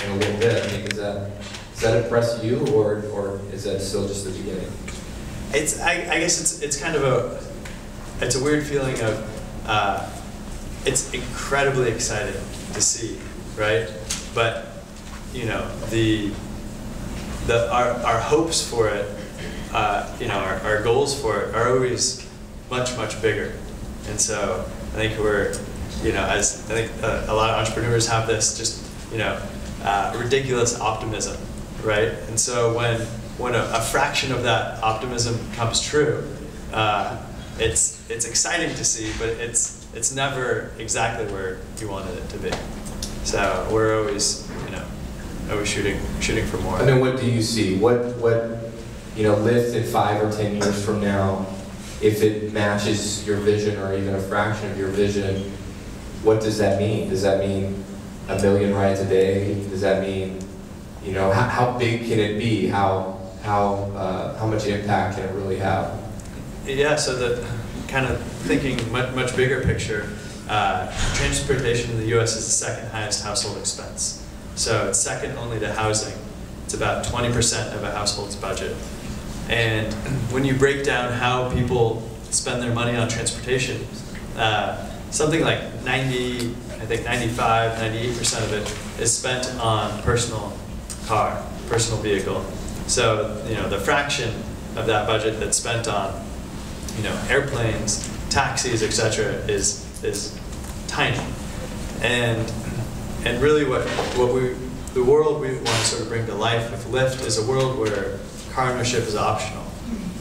in a little bit, I mean, does that, does that impress you, or, or is that still just the beginning? It's, I, I guess it's, it's kind of a, it's a weird feeling of, uh, it's incredibly exciting to see, right? But, you know, the, the, our, our hopes for it, uh, you know, our, our goals for it are always much, much bigger. And so I think we're, you know, as I think uh, a lot of entrepreneurs have this just, you know, uh, ridiculous optimism, right? And so when, when a, a fraction of that optimism comes true, uh, it's, it's exciting to see, but it's, it's never exactly where you wanted it to be. So we're always, you know, always shooting, shooting for more. I mean, what do you see? What, what, you know, Lyft in five or 10 years from now, if it matches your vision or even a fraction of your vision, what does that mean? Does that mean a million rides a day? Does that mean, you know, how, how big can it be? How, how, uh, how much impact can it really have? Yeah, so the kind of thinking much, much bigger picture, uh, transportation in the U.S. is the second highest household expense. So it's second only to housing. It's about 20% of a household's budget. And when you break down how people spend their money on transportation, uh, something like 90, I think 95, 98% of it is spent on personal car, personal vehicle. So, you know, the fraction of that budget that's spent on you know, airplanes, taxis, etc., is is tiny, and and really what what we the world we want to sort of bring to life with Lyft is a world where car ownership is optional,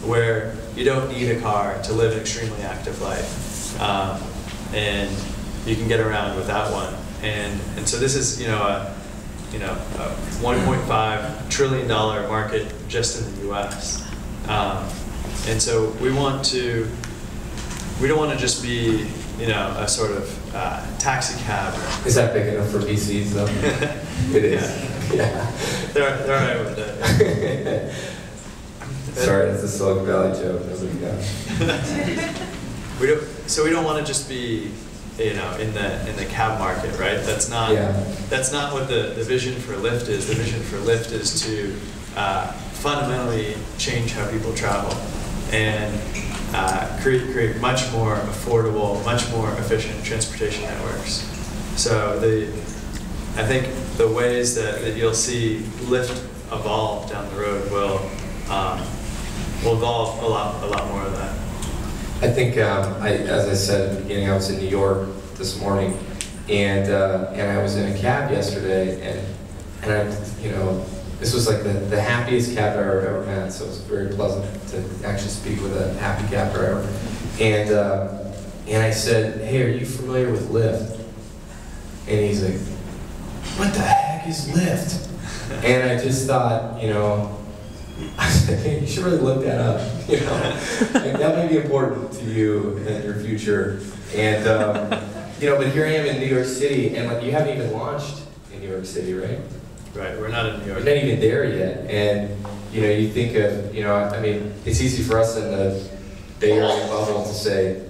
where you don't need a car to live an extremely active life, um, and you can get around without one, and and so this is you know a you know a 1.5 trillion dollar market just in the U.S. Um, and so we want to, we don't want to just be, you know, a sort of uh, taxi cab. Is that big enough for VCs though? It is. Yeah. They're, they're all right with it. Sorry, that's a Silicon Valley joke. Nobody got. We don't, so we don't want to just be, you know, in the, in the cab market, right? That's not, Yeah. that's not what the, the vision for Lyft is. The vision for Lyft is to uh, fundamentally change how people travel and uh, create, create much more affordable, much more efficient transportation networks. So the, I think the ways that, that you'll see Lyft evolve down the road will, um, will involve a lot, a lot more of that. I think, um, I, as I said at the beginning, I was in New York this morning, and uh, and I was in a cab yesterday, and and I, you know, this was like the, the happiest cab driver I've ever met, so it was very pleasant to actually speak with a happy cab driver. And um, and I said, hey, are you familiar with Lyft? And he's like, what the heck is Lyft? And I just thought, you know, I said, hey, you should really look that up. You know, like, that may be important to you and your future. And um, you know, but here I am in New York City, and like you haven't even launched in New York City, right? Right, we're not in New York. We're not even there yet. And you know, you think of, you know, I mean, it's easy for us in the Bay Area bubble to say,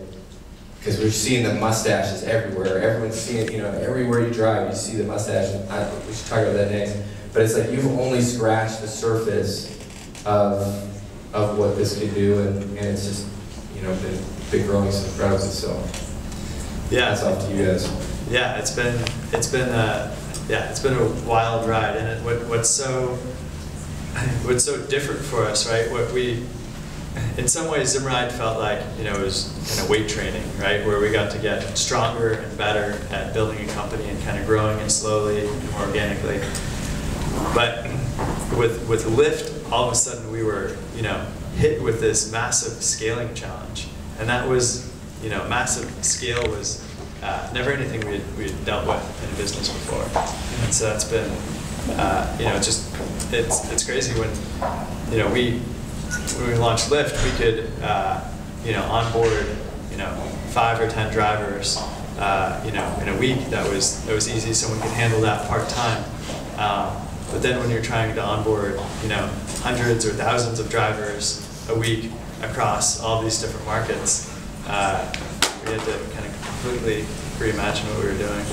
because we're seeing the mustaches everywhere. Everyone's seeing, you know, everywhere you drive, you see the mustache. I, we should talk about that next. But it's like you've only scratched the surface of of what this could do, and, and it's just, you know, been, been growing so incredibly, so. Yeah. It's off to you guys. Yeah, it's been it's been uh, yeah it's been a wild ride, and it, what, what's so what's so different for us, right? What we in some ways Zimride felt like you know it was kind of weight training, right? Where we got to get stronger and better at building a company and kind of growing it slowly and organically. But with with Lyft, all of a sudden we were you know hit with this massive scaling challenge, and that was you know massive scale was uh, never anything we had, we had dealt with in business before, and so that's been uh, you know just it's it's crazy when you know we when we launched Lyft we could uh, you know onboard you know five or ten drivers uh, you know in a week. That was that was easy. Someone could handle that part time. Um, but then when you're trying to onboard, you know, hundreds or thousands of drivers a week across all these different markets, uh, we had to kind of completely reimagine what we were doing.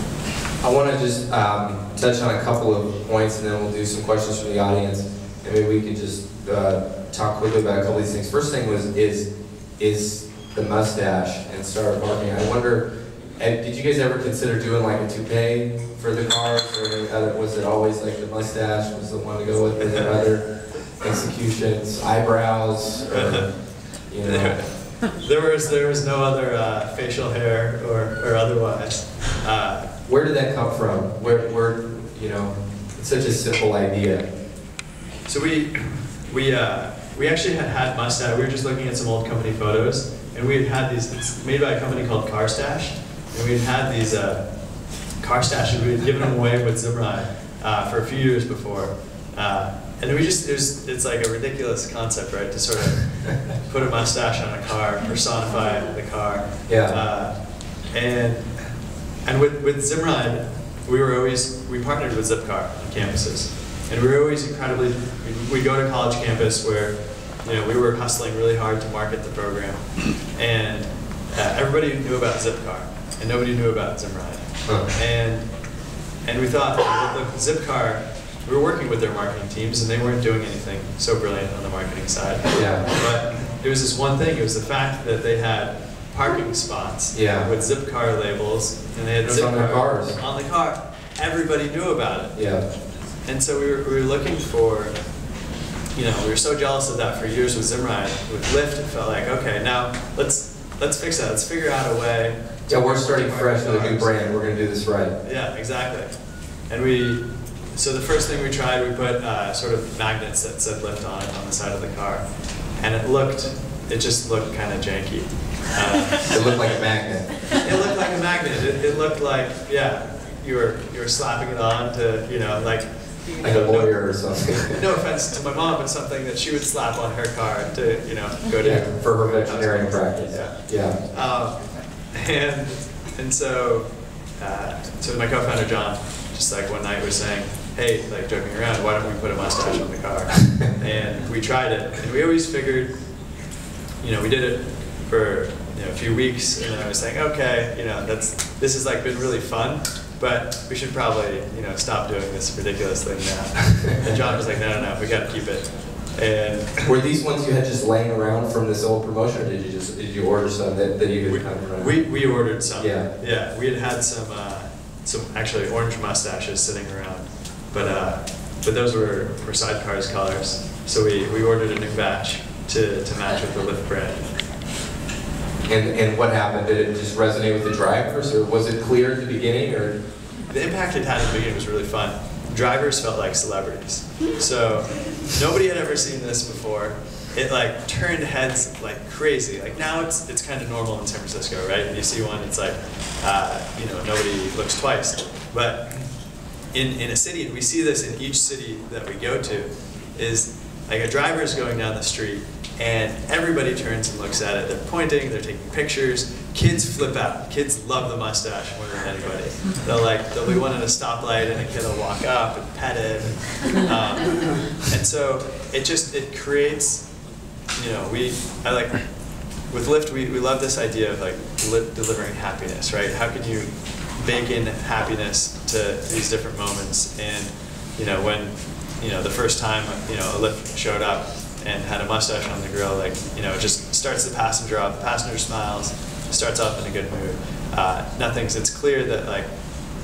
I want to just um, touch on a couple of points, and then we'll do some questions from the audience, and maybe we could just uh, talk quickly about a couple of these things. First thing was is is the mustache and startup marketing. I wonder, and did you guys ever consider doing like a toupee for the cars, or was it always like the mustache was the one to go with, or there other executions, eyebrows, or you know? There, was there was no other uh, facial hair or, or otherwise. Uh, Where did that come from? Where, where, you know, it's such a simple idea. So we we uh, we actually had had mustache. We were just looking at some old company photos, and we had had these. It's made by a company called Carstache, and we had had these uh, Carstaches. We had given them away with Zimride uh, for a few years before, uh, and we just it was it's like a ridiculous concept, right? To sort of put a mustache on a car, personify the car. Yeah. Uh, and and with with Zimride, we were always we partnered with Zipcar on campuses, and we were always incredibly. We'd, we'd go to college campus where, you know, we were hustling really hard to market the program, and uh, everybody knew about Zipcar, and nobody knew about Zimride, Huh. and and we thought, look, Zipcar. We were working with their marketing teams, and they weren't doing anything so brilliant on the marketing side. Yeah. But it was this one thing. It was the fact that they had parking spots Yeah. with Zipcar labels, and they had It was on their Zipcar cars. on the car. Everybody knew about it, Yeah. and so we were, we were looking for. You know, we were so jealous of that for years with Zimride. With Lyft, it felt like okay, now let's let's fix that. Let's figure out a way. Yeah, we're starting fresh with a new brand. We're gonna do this right. Yeah, exactly. And we, so the first thing we tried, we put uh, sort of magnets that said Lyft on it on the side of the car. And it looked, it just looked kind of janky. Uh, It looked like a magnet. it looked like a magnet. It, it looked like, yeah, you were, you were slapping it on to, you know, like. Like a lawyer or something. No offense to my mom, but something that she would slap on her car to, you know, go to. Yeah, for her veterinarian practice. Yeah. Yeah. Um, and and so uh, so my co-founder John just like one night was saying, hey, like joking around, why don't we put a mustache on the car? and we tried it, and we always figured, you know, we did it for you know, a few weeks, and then I was saying, okay, you know, that's this has like been really fun. But we should probably, you know, stop doing this ridiculous thing now. And John was like, no, no, no, we got to keep it. And Were these ones you had just laying around from this old promotion, or did you just, did you order some that, that you We, could kind of we, we ordered some. Yeah. Yeah, we had had some, uh, some actually orange mustaches sitting around, but, uh, but those were, were sidecars colors. So we, we ordered a new batch to, to match with the Lyft brand. And, and what happened? Did it just resonate with the drivers, or was it clear at the beginning, or? The impact it had at the beginning was really fun. Drivers felt like celebrities. So nobody had ever seen this before. It like turned heads like crazy. Like now it's it's kind of normal in San Francisco, right? And you see one, it's like, uh, you know, nobody looks twice. But in, in a city, and we see this in each city that we go to, is like a driver is going down the street and everybody turns and looks at it. They're pointing, they're taking pictures. Kids flip out. Kids love the mustache more than anybody. They'll like they'll be one at a stoplight and a kid will walk up and pet it. And, um, and so it just it creates, you know, we I like with Lyft, we, we love this idea of like li- delivering happiness, right? How can you bake in happiness to these different moments? And you know, when you know the first time you know a Lyft showed up, and had a mustache on the grill, like, you know, it just starts the passenger off, the passenger smiles, starts off in a good mood. Uh, nothing's, it's clear that like,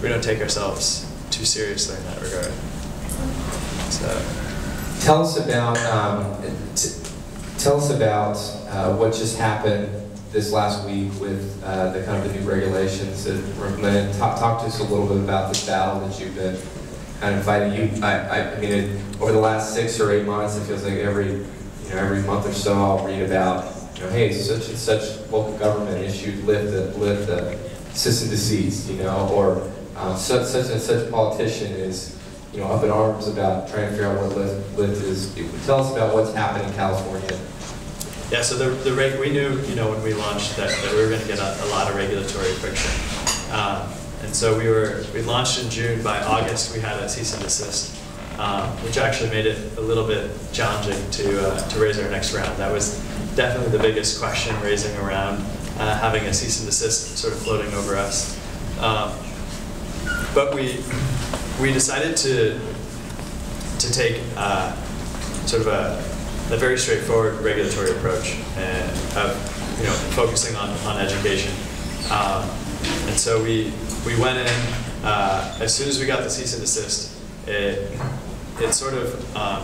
we don't take ourselves too seriously in that regard. So, Tell us about, um, tell us about uh, what just happened this last week with uh, the kind of the new regulations that were implemented. Talk, talk to us a little bit about this battle that you've been kind of fighting. You, I, I, mean, it, over the last six or eight months, it feels like every, you know, every month or so I'll read about, you know, hey, such and such local government issued Lyft the, Lyft the cease desist, you know, or um, such, such and such politician is, you know, up in arms about trying to figure out what Lyft, Lyft is. Tell us about what's happening in California. Yeah, so the, the reg, we knew, you know, when we launched that, that we were gonna get a, a lot of regulatory friction. Um, and so we were, we launched in June, by August, we had a cease and desist, um, which actually made it a little bit challenging to, uh, to raise our next round. That was definitely the biggest question raising around, uh, having a cease and desist sort of floating over us. Um, but we, we decided to, to take uh, sort of a, a very straightforward regulatory approach and of, you know, focusing on, on education. Um, and so we, we went in, uh, as soon as we got the cease and desist, it, it sort of, um,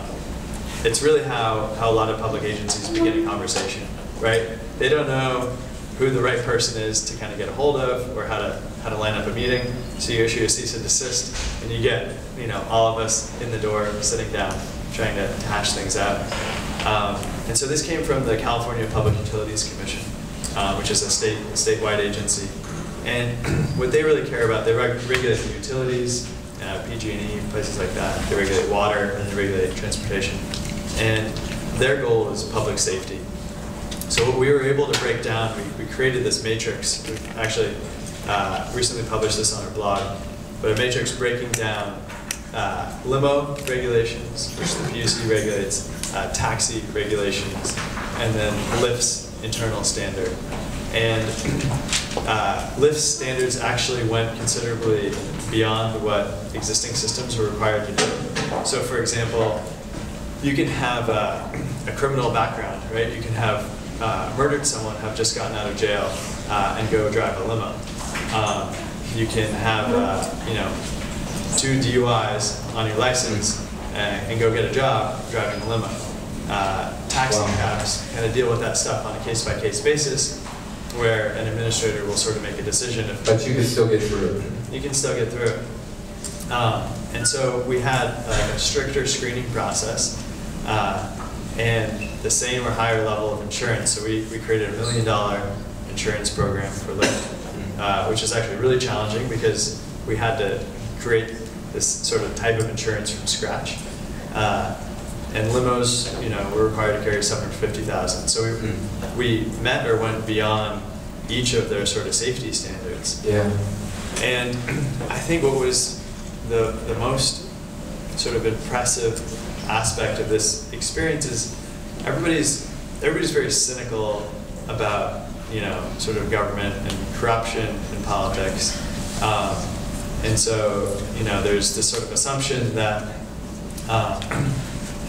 it's really how, how a lot of public agencies begin a conversation, right? They don't know who the right person is to kind of get a hold of or how to, how to line up a meeting. So you issue a cease and desist and you get, you know, all of us in the door sitting down trying to, hash things out. Um, and so this came from the California Public Utilities Commission, uh, which is a state, statewide agency. And what they really care about, they reg- regulate the utilities, uh, PG&E, places like that. They regulate water and they regulate transportation. And their goal is public safety. So what we were able to break down, we, we created this matrix. We actually uh, recently published this on our blog, but a matrix breaking down uh, limo regulations, which the PUC regulates, uh, taxi regulations, and then Lyft's internal standard. And uh, Lyft's standards actually went considerably beyond what existing systems were required to do. So for example, you can have a, a criminal background, right? You can have uh, murdered someone, have just gotten out of jail, uh, and go drive a limo. Um, you can have, uh, you know, two DUIs on your license and, and go get a job driving a limo. Uh, taxi Wow. cabs kind of deal with that stuff on a case-by-case basis, where an administrator will sort of make a decision if But you can still get through you can still get through it. Um, and so we had like a stricter screening process uh, and the same or higher level of insurance. So we, we created a million dollar insurance program for Lyft, uh, which is actually really challenging because we had to create this sort of type of insurance from scratch. Uh, and limos, you know, were required to carry 750,000. So we, we met or went beyond each of their sort of safety standards. Yeah. And I think what was the, the most sort of impressive aspect of this experience is everybody's, everybody's very cynical about, you know, sort of government and corruption and politics. Um, and so, you know, there's this sort of assumption that, um,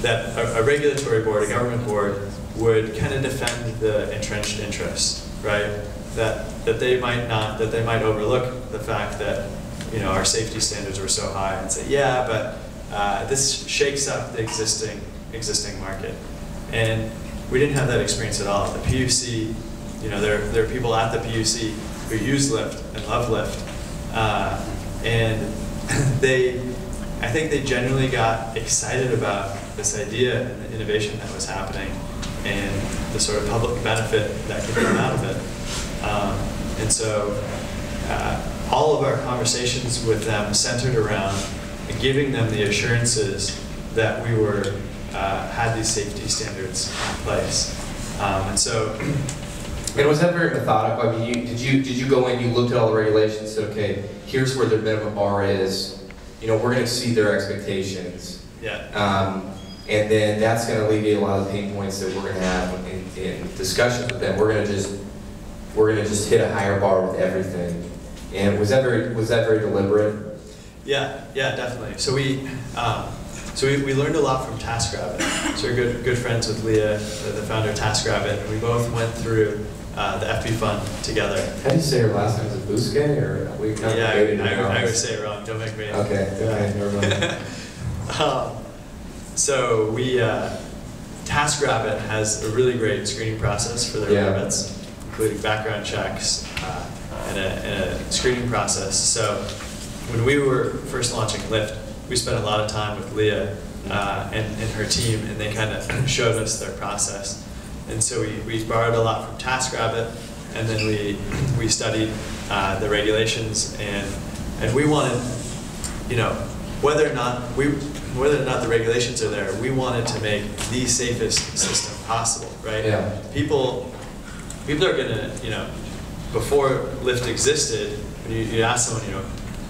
that a, a regulatory board, a government board, would kind of defend the entrenched interests, right? That, that they might not, that they might overlook the fact that, you know, our safety standards were so high and say, yeah, but uh, this shakes up the existing, existing market. And we didn't have that experience at all. The PUC, you know, there, there are people at the PUC who use Lyft and love Lyft. Uh, and they, I think they genuinely got excited about this idea and the innovation that was happening and the sort of public benefit that could come out of it. Um, and so uh, all of our conversations with them centered around giving them the assurances that we were uh, had these safety standards in place. Um, and so And was that very methodical? I mean, you, did you, did you go in, you looked at all the regulations, said, okay, here's where their minimum bar is, you know, we're gonna exceed their expectations. yeah, Um, and then that's gonna alleviate a lot of the pain points that we're gonna have in, in discussions with them. We're gonna just, we're gonna just hit a higher bar with everything. And was that very, was that very deliberate? Yeah, yeah, definitely. So we, um, so we, we learned a lot from TaskRabbit. So we're good, good friends with Leah, the, the founder of TaskRabbit, and we both went through uh, the fbFund together. How do you say your last name? Is it Busquet or we kind of Yeah, I, debated I, I would say it wrong. Don't make me. Okay, okay, never mind. Um, so we, uh, TaskRabbit has a really great screening process for their Yeah. permits, including background checks uh, and, a, and a screening process. So when we were first launching Lyft, we spent a lot of time with Leah uh, and, and her team, and they kind of showed us their process. And so we, we borrowed a lot from TaskRabbit, and then we, we studied uh, the regulations, and, and we wanted you know, whether or not we, whether or not the regulations are there, we wanted to make the safest system possible, right? Yeah. People, people are gonna, you know, before Lyft existed, when you, you ask someone, you know,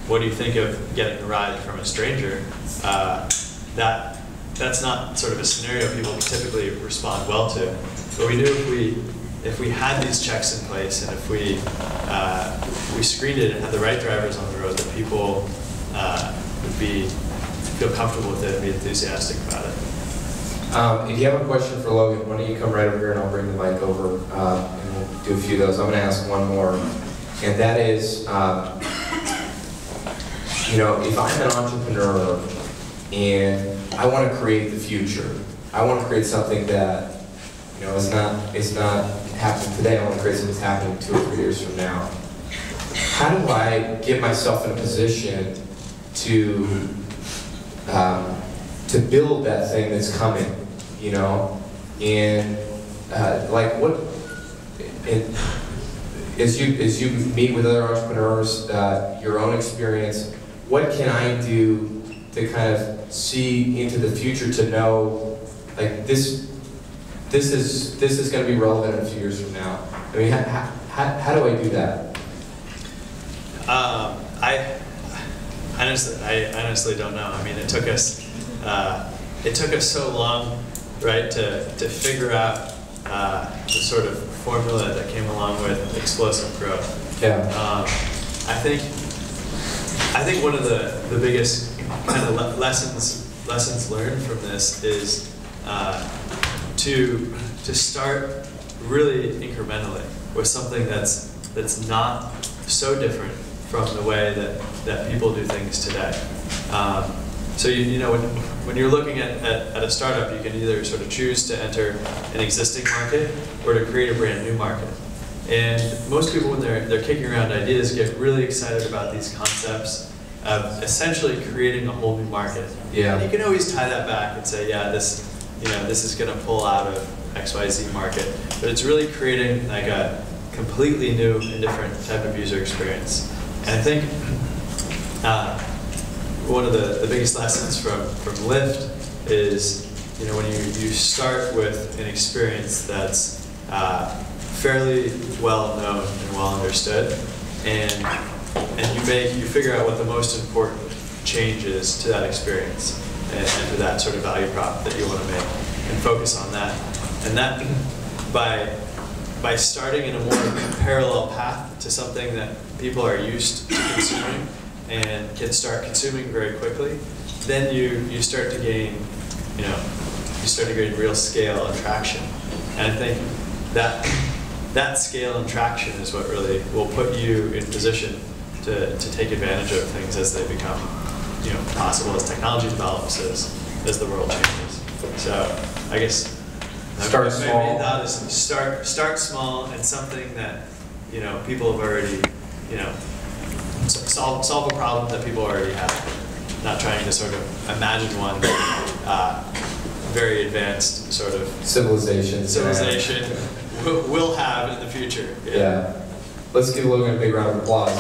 what do you think of getting a ride from a stranger? Uh, that, that's not sort of a scenario people typically respond well to. But we knew if we, if we had these checks in place and if we, uh, we screened it and had the right drivers on the road, that people uh, would be, feel comfortable with it and be enthusiastic about it. Um, if you have a question for Logan, why don't you come right over here and I'll bring the mic over, uh, and we'll do a few of those. I'm gonna ask one more, and that is, um, you know, if I'm an entrepreneur and I wanna create the future, I wanna create something that, you know, it's not, is not happening today, I wanna create something that's happening two or three years from now. How do I get myself in a position to, um, to build that thing that's coming, you know? And, uh, like, what, it, as you, as you meet with other entrepreneurs, uh, your own experience, what can I do to kind of see into the future to know, like, this, this is, this is gonna be relevant in a few years from now? I mean, how, how, how do I do that? Um, I honestly, I honestly don't know. I mean, it took us, uh, it took us so long, right, to, to figure out uh, the sort of formula that came along with explosive growth. Yeah, Um, I think, I think one of the, the biggest kind of le- lessons lessons learned from this is uh, to to start really incrementally with something that's that's not so different from the way that, that people do things today. Um, so you, you know when, when you're looking at, at, at a startup, you can either sort of choose to enter an existing market or to create a brand new market. And most people, when they're, they're kicking around ideas, get really excited about these concepts of essentially creating a whole new market. Yeah. And you can always tie that back and say, yeah, this, you know, this is going to pull out of XYZ market. But it's really creating like a completely new and different type of user experience. And I think uh, one of the, the biggest lessons from, from Lyft is, you know, when you, you start with an experience that's uh, fairly well known and well understood, and, and you make, you figure out what the most important change is to that experience and, and to that sort of value prop that you want to make, and focus on that. And that, by, by starting in a more parallel path to something that people are used to consuming and can start consuming very quickly, then you, you start to gain, you know, you start to gain real scale and traction. And I think that that scale and traction is what really will put you in position to, to take advantage of things as they become, you know, possible as technology develops, as, as the world changes. So I guess Start small. main thought is start start small and something that you know people have already you know solve solve a problem that people already have. Not trying to sort of imagine one that uh, very advanced sort of civilization. civilization will, will have in the future. Yeah. Let's give Logan a big round of applause.